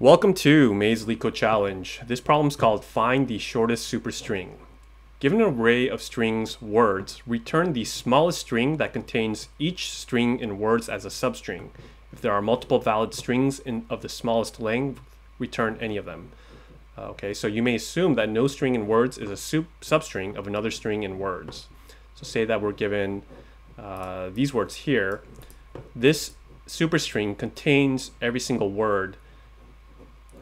Welcome to May's LeetCode Challenge. This problem is called Find the Shortest Superstring. Given an array of strings words, return the smallest string that contains each string in words as a substring. If there are multiple valid strings in, of the smallest length, return any of them. Uh, okay, so you may assume that no string in words is a sub substring of another string in words. So say that we're given uh, these words here. This superstring contains every single word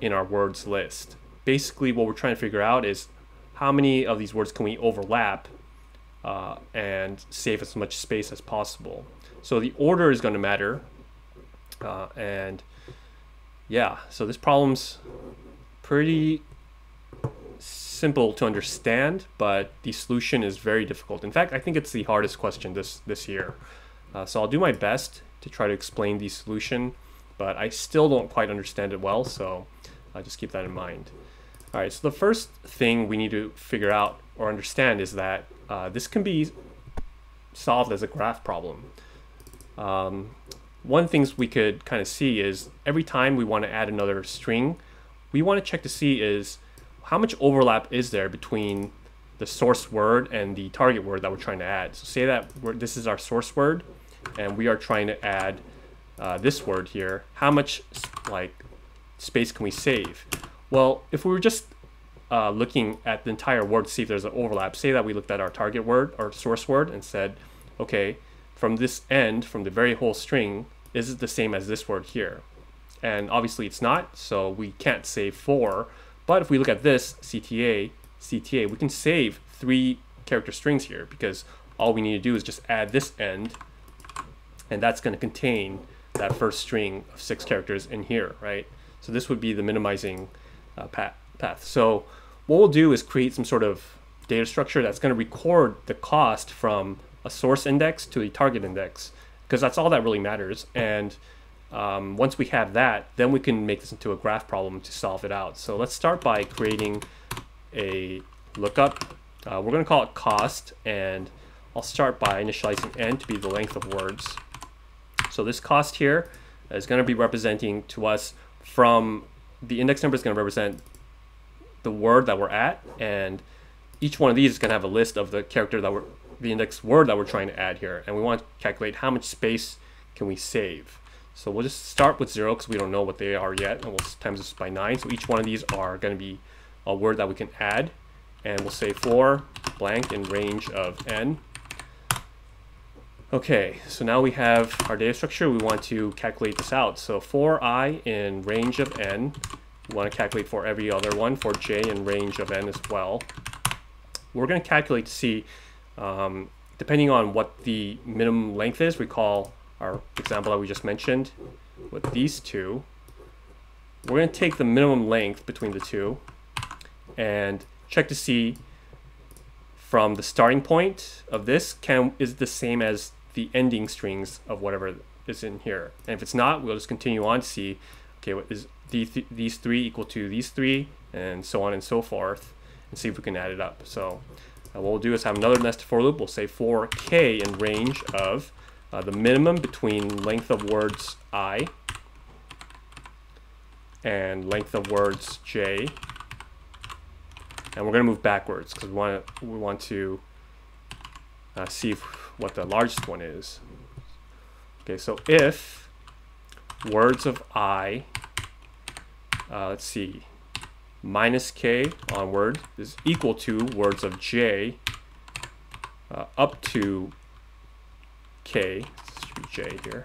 in our words list. Basically, what we're trying to figure out is how many of these words can we overlap uh, and save as much space as possible. So the order is going to matter. Uh, and yeah, so this problem's pretty simple to understand, but the solution is very difficult. In fact, I think it's the hardest question this, this year. Uh, so I'll do my best to try to explain the solution, but I still don't quite understand it well, so uh, just keep that in mind. All right, so the first thing we need to figure out or understand is that uh, this can be solved as a graph problem. Um, one of the things we could kind of see is every time we want to add another string, we want to check to see is how much overlap is there between the source word and the target word that we're trying to add. So say that this is our source word and we are trying to add uh, this word here. How much like space can we save? Well, if we were just uh, looking at the entire word to see if there's an overlap, say that we looked at our target word or source word and said, okay, from this end, from the very whole string, is it the same as this word here? And obviously it's not, so we can't save four. But if we look at this CTA, CTA, we can save three character strings here because all we need to do is just add this end and that's going to contain that first string of six characters in here, right? So this would be the minimizing uh, path, path. So what we'll do is create some sort of data structure that's going to record the cost from a source index to a target index because that's all that really matters. And um, once we have that, then we can make this into a graph problem to solve it out. So let's start by creating a lookup. Uh, we're going to call it cost, and I'll start by initializing n to be the length of words. So this cost here is going to be representing to us from the index number is going to represent the word that we're at, and each one of these is going to have a list of the character that we're, the index word that we're trying to add here, and we want to calculate how much space can we save. So we'll just start with zero because we don't know what they are yet, and we'll times this by nine. So each one of these are going to be a word that we can add, and we'll say for blank in range of n. Okay, so now we have our data structure. We want to calculate this out. So for i in range of n, we want to calculate for every other one, for j in range of n as well. We're going to calculate to see, um, depending on what the minimum length is, recall our example that we just mentioned with these two, we're going to take the minimum length between the two and check to see from the starting point of this can is the same as the ending strings of whatever is in here. And if it's not, we'll just continue on to see, okay, what is these, th these three equal to these three, and so on and so forth, and see if we can add it up. So uh, what we'll do is have another nested for loop. We'll say for k in range of uh, the minimum between length of words i and length of words j. And we're going to move backwards because we want to, we want to uh, see if, what the largest one is. Okay, so if words of i, uh, let's see, minus k onward is equal to words of j uh, up to k, j here.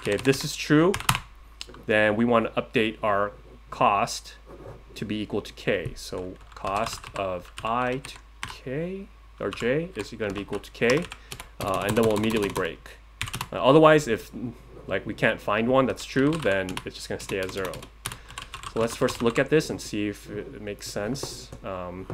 Okay, if this is true, then we want to update our cost to be equal to k. So cost of i to k or j is going to be equal to k, uh, and then we'll immediately break. Uh, otherwise, if like we can't find one that's true, then it's just going to stay at zero. So let's first look at this and see if it makes sense. Um,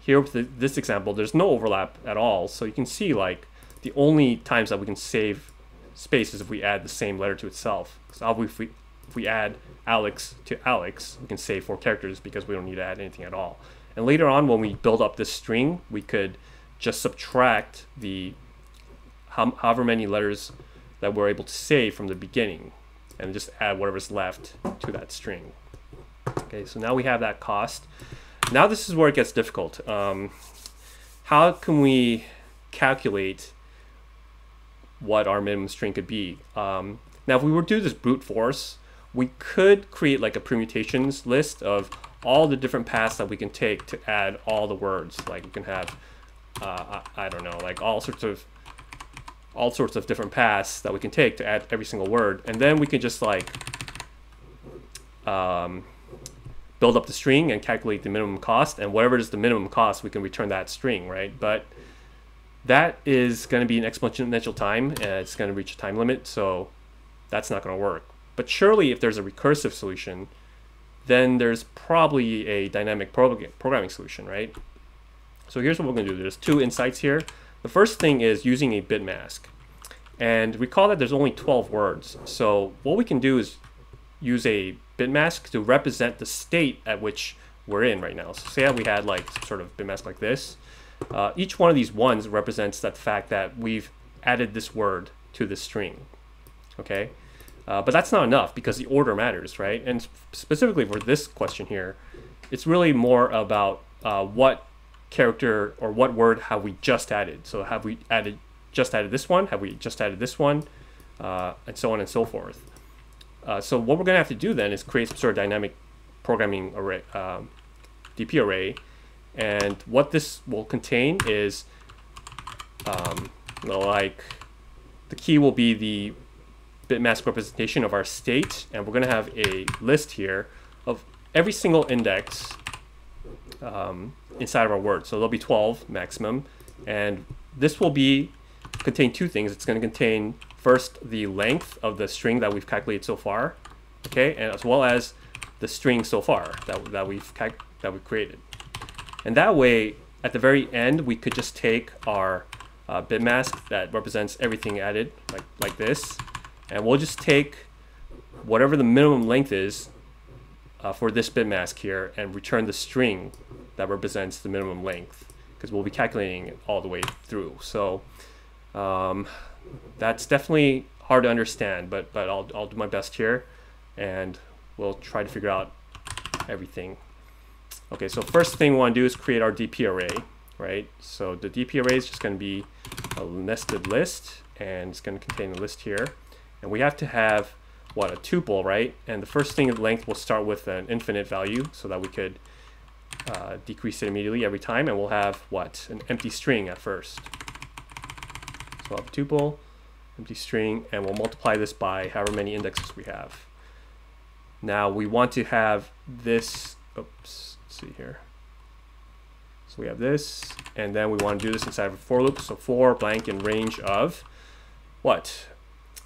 here with the, this example, there's no overlap at all, so you can see like the only times that we can save space is if we add the same letter to itself. So if we, if we add Alex to Alex, we can save four characters because we don't need to add anything at all. And later on, when we build up this string, we could just subtract the however many letters that we're able to save from the beginning. and just add whatever's left to that string. Okay, so now we have that cost. Now this is where it gets difficult. Um, how can we calculate what our minimum string could be? Um, now, if we were to do this brute force, we could create like a permutations list of all the different paths that we can take to add all the words. Like we can have, uh, I, I don't know, like all sorts of all sorts of different paths that we can take to add every single word, and then we can just like um, build up the string and calculate the minimum cost, and whatever is the minimum cost, we can return that string, right? But that is going to be an exponential time, and it's going to reach a time limit, so that's not going to work. But surely, if there's a recursive solution, then there's probably a dynamic programming solution, right? So here's what we're going to do. There's two insights here. The first thing is using a bit mask. And recall that there's only 12 words. So what we can do is use a bit mask to represent the state at which we're in right now. So say that we had like sort of bit mask like this. Uh, each one of these ones represents that fact that we've added this word to the string. Okay, uh, but that's not enough because the order matters, right? And specifically for this question here, it's really more about uh, what character or what word have we just added. So have we added just added this one? Have we just added this one? Uh, and so on and so forth. Uh, so what we're going to have to do then is create some sort of dynamic programming array, um, DP array. And what this will contain is um, like the key will be the bitmask representation of our state. And we're going to have a list here of every single index um, inside of our word. So there'll be 12 maximum. And this will be contain two things. It's going to contain first the length of the string that we've calculated so far, okay, and as well as the string so far that, that we've that we've created. And that way, at the very end, we could just take our uh, bit mask that represents everything added, like like this, and we'll just take whatever the minimum length is uh, for this bit mask here and return the string that represents the minimum length because we'll be calculating it all the way through. So um, that's definitely hard to understand, but but I'll I'll do my best here, and we'll try to figure out everything. Okay, so first thing we want to do is create our DP array, right? So the DP array is just going to be a nested list, and it's going to contain a list here, and we have to have what a tuple, right? And the first thing of length will start with an infinite value, so that we could uh, decrease it immediately every time, and we'll have what an empty string at first. So I'll have tuple, empty string, and we'll multiply this by however many indexes we have. Now we want to have this, oops, see here. So we have this, and then we want to do this inside of a for loop. So for blank in range of what?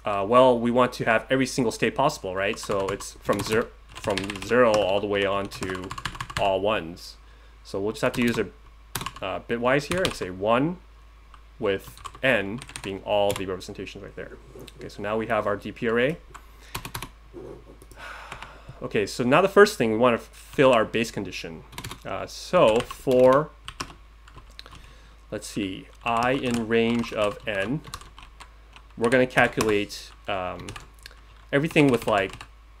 Uh, well, we want to have every single state possible, right? So it's from zero, from zero all the way on to all ones. So we'll just have to use a uh, bitwise here and say one with n being all the representations right there. Okay, so now we have our DP array. Okay, so now the first thing we want to fill our base condition. Uh, so for, let's see, i in range of n, we're going to calculate um, everything with like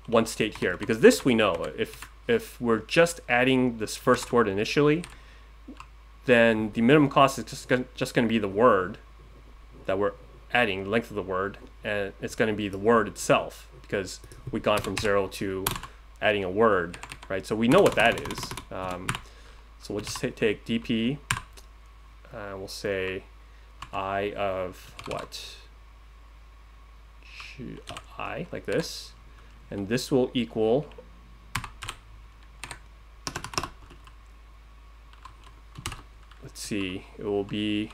one state here because this we know if if we're just adding this first word initially then the minimum cost is just gonna, just going to be the word that we're adding, the length of the word, and it's going to be the word itself because we've gone from zero to adding a word, right? So we know what that is. Um, so we'll just take dp, and we'll say i of what? i, like this. And this will equal let's see, it will be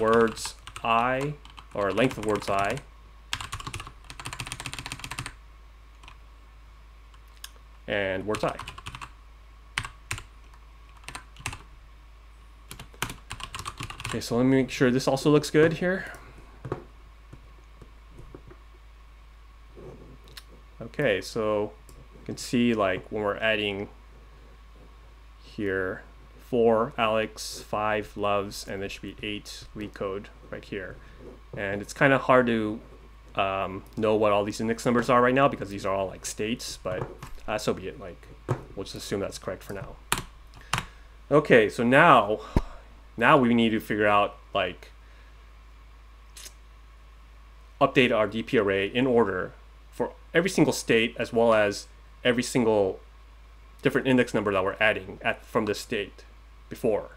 words i, or length of words i, and words i. Okay, so let me make sure this also looks good here. Okay, so you can see like when we're adding here four Alex, five loves, and there should be eight LeetCode right here. And it's kind of hard to um, know what all these index numbers are right now because these are all like states, but uh, so be it. Like, we'll just assume that's correct for now. Okay, so now, now we need to figure out like update our DP array in order for every single state as well as every single different index number that we're adding at from the state before.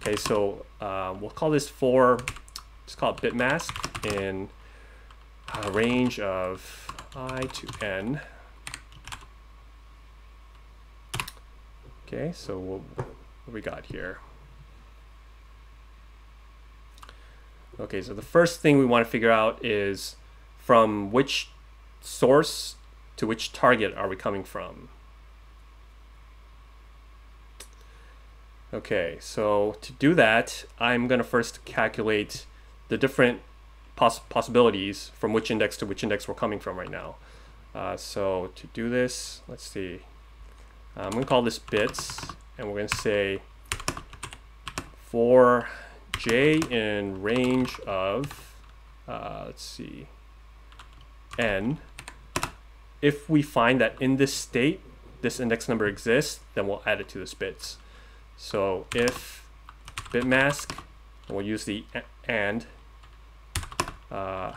Okay, so uh, we'll call this for, let's call it bit mask in a range of i to n. Okay, so we'll, what we got here? Okay, so the first thing we want to figure out is from which source to which target are we coming from? Okay, so to do that, I'm going to first calculate the different poss possibilities from which index to which index we're coming from right now. Uh, so to do this, let's see. I'm going to call this bits, and we're going to say for j in range of, uh, let's see, n, if we find that in this state, this index number exists, then we'll add it to this bits. So if bitmask, we'll use the and uh,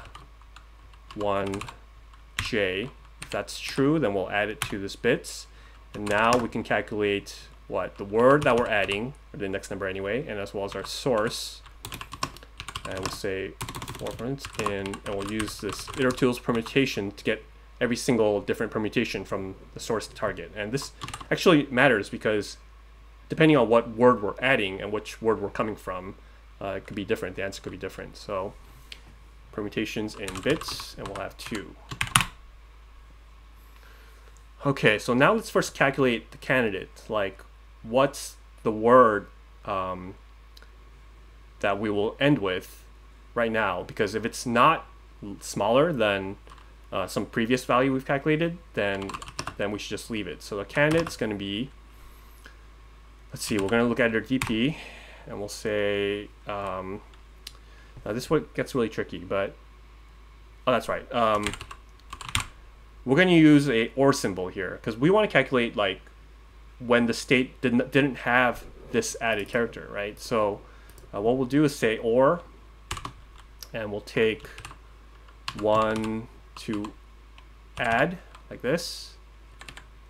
1j. If that's true, then we'll add it to this bits. And now we can calculate what? The word that we're adding, or the index number anyway, and as well as our source. And we'll say performance in, and we'll use this itertools permutation to get every single different permutation from the source to target. And this actually matters because depending on what word we're adding and which word we're coming from, uh, it could be different. The answer could be different. So permutations in bits, and we'll have two. Okay, so now let's first calculate the candidate. Like, what's the word um, that we will end with right now? Because if it's not smaller than uh, some previous value we've calculated, then then we should just leave it. So the candidate is going to be, let's see, we're going to look at our DP, and we'll say um, now this one gets really tricky, but oh, that's right. Um, we're going to use a or symbol here because we want to calculate like when the state didn't didn't have this added character, right? So uh, what we'll do is say or, and we'll take one to add like this,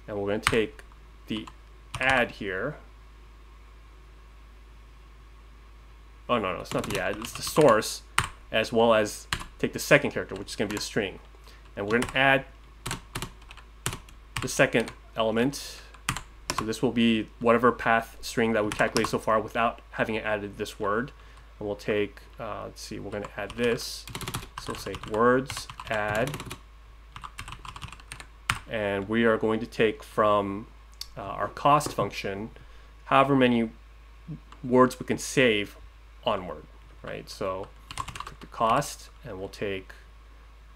and we're going to take the add here oh no, no, it's not the add, it's the source, as well as take the second character, which is going to be a string. And we're going to add the second element. So this will be whatever path string that we calculated so far without having added this word. And we'll take, uh, let's see, we're going to add this. So we'll say words add. And we are going to take from uh, our cost function however many words we can save onward, right? So the cost and we'll take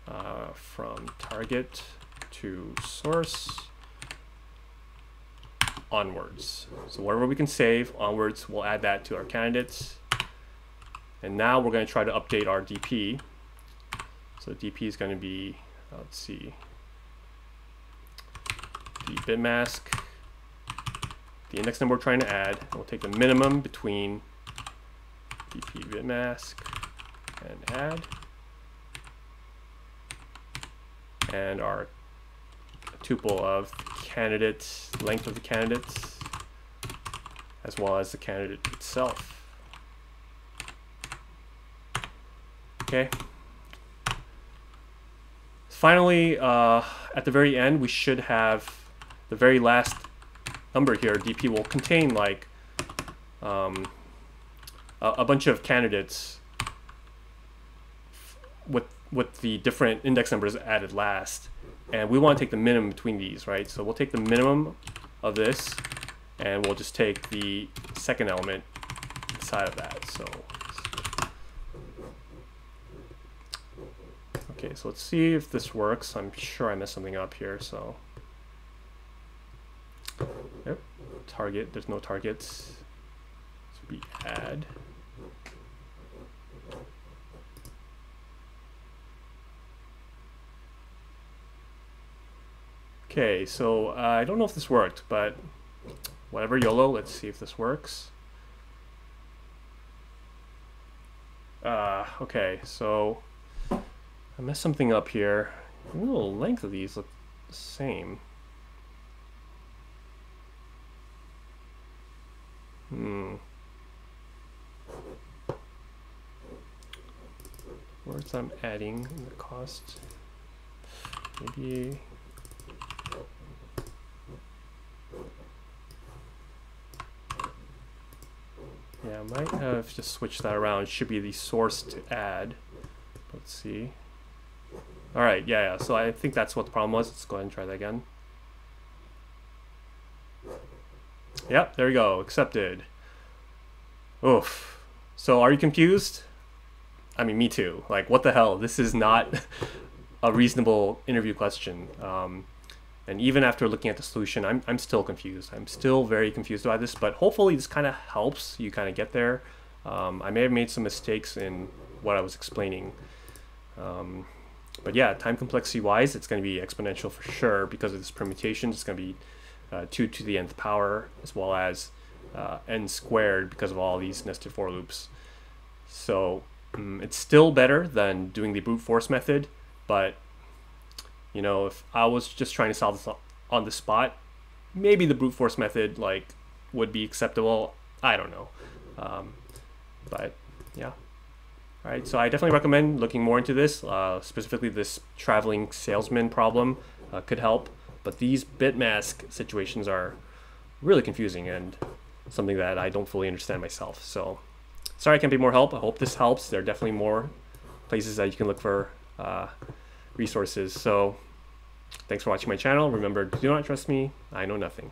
uh, from target to source onwards. So whatever we can save onwards, we'll add that to our candidates. And now we're going to try to update our DP. So DP is going to be, let's see, the bitmask, the index number we're trying to add. And we'll take the minimum between dp bitmask and add. And our tuple of candidates, length of the candidates, as well as the candidate itself. Okay. Finally, uh, at the very end, we should have the very last number here, dp will contain like um, a bunch of candidates with with the different index numbers added last. And we want to take the minimum between these right? So we'll take the minimum of this and we'll just take the second element inside of that. So okay so let's see if this works. I'm sure I messed something up here so. Yep target there's no targets. So we add Okay, so uh, I don't know if this worked, but whatever, YOLO, let's see if this works. Uh, okay, so I messed something up here. The little length of these look the same. Hmm. Words I'm adding in the cost. Maybe Yeah, I might have just switched that around. It should be the source to add. Let's see. All right, yeah, yeah. So I think that's what the problem was. Let's go ahead and try that again. Yep, there we go. Accepted. Oof. So are you confused? I mean, me too. Like, what the hell? This is not a reasonable interview question. Um, and even after looking at the solution, I'm, I'm still confused. I'm still very confused by this, but hopefully this kind of helps you kind of get there. Um, I may have made some mistakes in what I was explaining. Um, but yeah, time complexity wise, it's going to be exponential for sure because of this permutation. It's going to be uh, 2 to the nth power as well as uh, n squared because of all these nested for loops. So um, it's still better than doing the brute force method, but you know, if I was just trying to solve this on the spot, maybe the brute force method like would be acceptable. I don't know, um, but yeah. All right, so I definitely recommend looking more into this. Uh, specifically, this traveling salesman problem uh, could help, but these bit mask situations are really confusing and something that I don't fully understand myself. So, sorry I can't be more help. I hope this helps. There are definitely more places that you can look for. Uh, resources. So thanks for watching my channel. Remember, do not trust me. I know nothing.